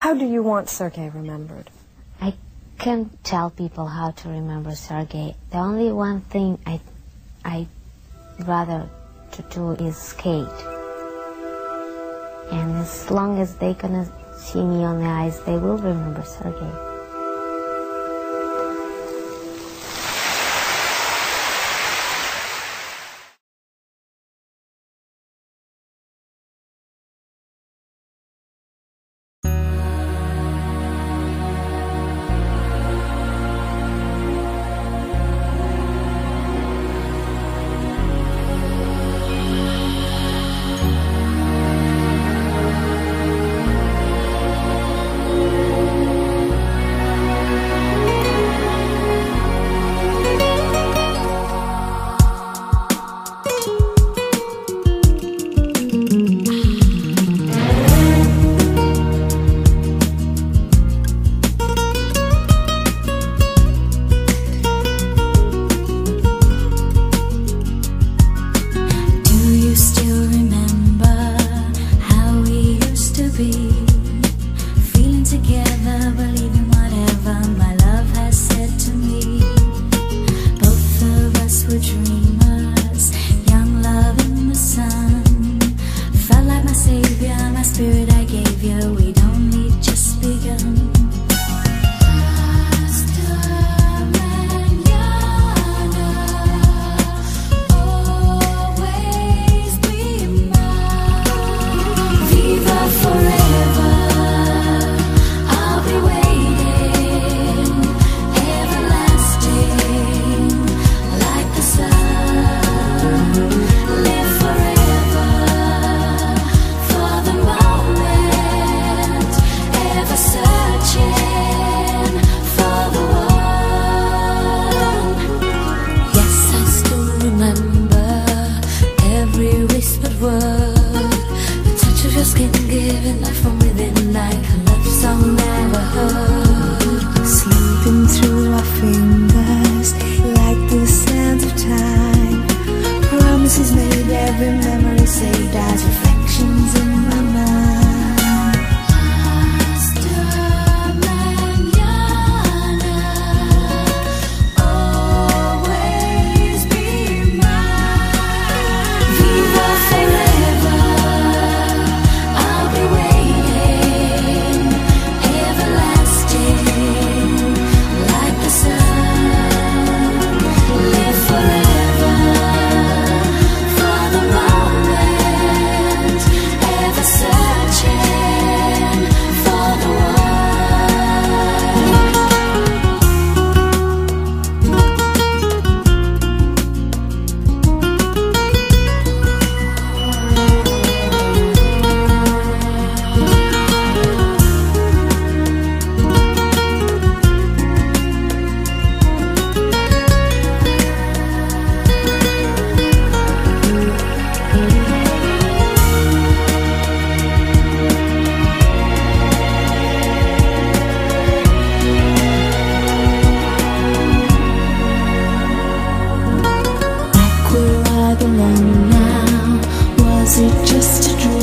How do you want Sergei remembered? I can't tell people how to remember Sergei. The only one thing I, I rather to do is skate. And as long as they gonna see me on the ice, they will remember Sergei. I gave you. We'd only just begun. just can't give enough from within like a love song never heard. Slipping through our fingers like the sands of time. Promises made, every memory saved as reflections in. just to dream.